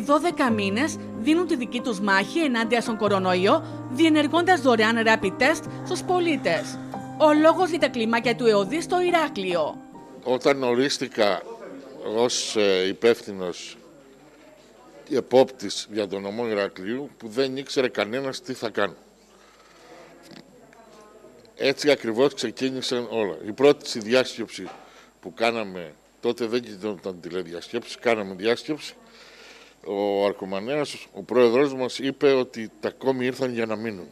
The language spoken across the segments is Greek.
Επί 12 μήνες δίνουν τη δική τους μάχη ενάντια στον κορονοϊό, διενεργώντας δωρεάν rapid test στους πολίτες. Ο λόγος για τα κλιμάκια του ΕΟΔΗ στο Ηράκλειο. Όταν ορίστηκα ως ε, υπεύθυνος επόπτης για τον νομό Ηρακλείου, που δεν ήξερε κανένας τι θα κάνω. Έτσι ακριβώς ξεκίνησαν όλα. Η πρώτη συνδιάσκεψη που κάναμε, τότε δεν γινόταν τηλεδιασκέψη, κάναμε διάσκεψη. Ο Αρκομανέας, ο πρόεδρος μας, είπε ότι τα κόμοι ήρθαν για να μείνουν.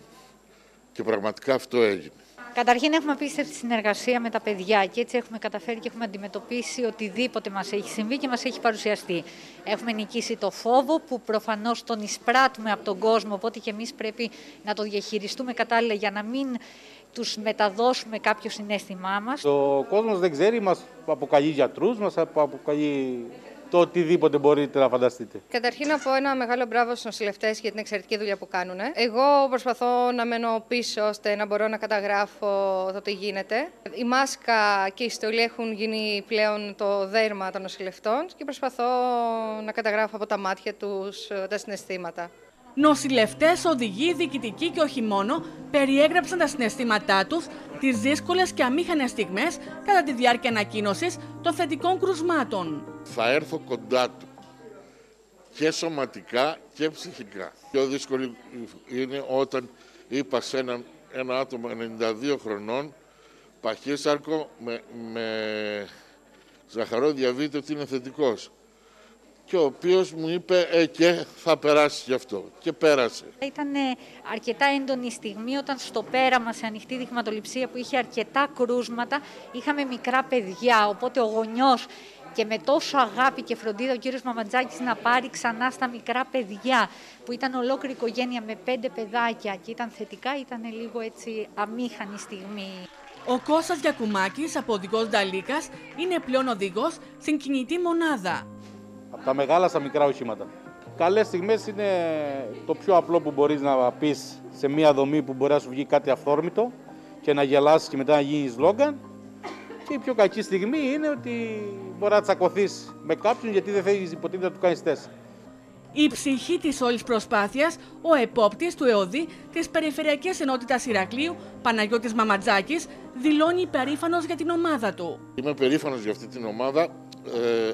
Και πραγματικά αυτό έγινε. Καταρχήν έχουμε απίστευτη συνεργασία με τα παιδιά και έτσι έχουμε καταφέρει και έχουμε αντιμετωπίσει οτιδήποτε μας έχει συμβεί και μας έχει παρουσιαστεί. Έχουμε νικήσει το φόβο που προφανώς τον εισπράττουμε από τον κόσμο, οπότε και εμείς πρέπει να το διαχειριστούμε κατάλληλα για να μην τους μεταδώσουμε κάποιο συνέστημά μας. Ο κόσμος δεν ξέρει, μας αποκαλεί γιατρούς, μας αποκαλεί το οτιδήποτε μπορείτε να φανταστείτε. Καταρχήν να πω ένα μεγάλο μπράβο στους νοσηλευτές για την εξαιρετική δουλειά που κάνουν. Εγώ προσπαθώ να μένω πίσω ώστε να μπορώ να καταγράφω το τι γίνεται. Η μάσκα και η στολή έχουν γίνει πλέον το δέρμα των νοσηλευτών και προσπαθώ να καταγράφω από τα μάτια τους τα συναισθήματα. Νοσηλευτές, οδηγοί, διοικητικοί και όχι μόνο περιέγραψαν τα συναισθήματά τους τις δύσκολες και αμήχανες στιγμές κατά τη διάρκεια ανακοίνωσης των θετικών κρουσμάτων. Θα έρθω κοντά του και σωματικά και ψυχικά. Πιο δύσκολο είναι όταν είπα σε ένα, ένα άτομο 92 χρονών παχύσαρκο με, με ζαχαρό διαβήτη ότι είναι θετικός και ο οποίος μου είπε ε, και θα περάσει γι' αυτό. Και πέρασε. Ήταν αρκετά έντονη στιγμή όταν στο πέραμα σε ανοιχτή δειγματοληψία που είχε αρκετά κρούσματα είχαμε μικρά παιδιά, οπότε ο γονιός και με τόσο αγάπη και φροντίδα ο κύριος Μαμαντζάκης να πάρει ξανά στα μικρά παιδιά που ήταν ολόκληρη οικογένεια με πέντε παιδάκια και ήταν θετικά, ήταν λίγο έτσι αμήχανη στιγμή. Ο Κώστας Γιακουμάκης από οδηγός Νταλίκας είναι πλέον οδηγός στην κινητή μονάδα. Από τα μεγάλα στα μικρά οχήματα. Καλές στιγμές είναι το πιο απλό που μπορείς να πεις σε μια δομή που μπορεί να σου βγει κάτι αυθόρμητο και να γελάσεις και μετά να γίνεις λόγκαν. Και η πιο κακή στιγμή είναι ότι μπορεί να τσακωθείς με κάποιον γιατί δεν θέλεις υποτίθεται να του κάνεις τεστ. Η ψυχή της όλης προσπάθειας, ο επόπτης του ΕΟΔΗ της Περιφερειακής Ενότητας Ηρακλείου, Παναγιώτης Μαματζάκης, δηλώνει υπερήφανος για την ομάδα του. Είμαι περήφανος για αυτή την ομάδα. Ε,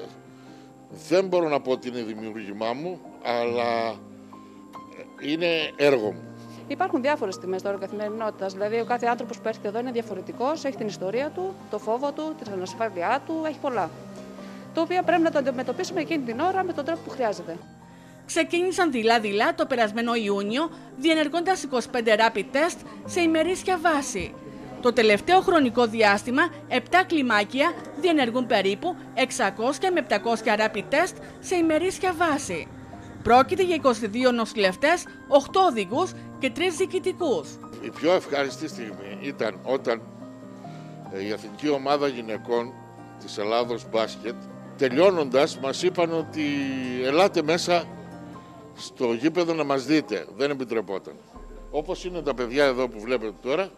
δεν μπορώ να πω ότι είναι δημιούργημά μου, αλλά είναι έργο μου. Υπάρχουν διάφορες τιμές τώρα καθημερινότητας. Δηλαδή, ο κάθε άνθρωπος που έρχεται εδώ είναι διαφορετικός, έχει την ιστορία του, το φόβο του, την ανασφάλειά του, έχει πολλά. Το οποίο πρέπει να το αντιμετωπίσουμε εκείνη την ώρα με τον τρόπο που χρειάζεται. Ξεκίνησαν δειλά-δειλά το περασμένο Ιούνιο, διενεργώντας 25 rapid test σε ημερήσια βάση. Το τελευταίο χρονικό διάστημα, 7 κλιμάκια διενεργούν περίπου 600 με 700 rapid test σε ημερήσια βάση. Πρόκειται για 22 νοσηλευτές, 8 οδηγούς και 3 διοικητικούς. Η πιο ευχάριστη στιγμή ήταν όταν ε, η Εθνική Ομάδα Γυναικών της Ελλάδος Μπάσκετ τελειώνοντας μας είπαν ότι ελάτε μέσα στο γήπεδο να μας δείτε. Δεν επιτρεπόταν. Όπως είναι τα παιδιά εδώ που βλέπετε τώρα,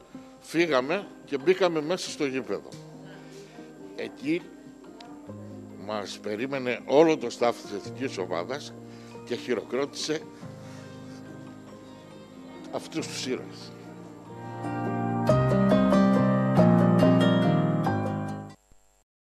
φύγαμε και μπήκαμε μέσα στο γήπεδο. Εκεί μας περίμενε όλο το στάφ της εθνικής ομάδας και χειροκρότησε αυτούς τους ήρωες.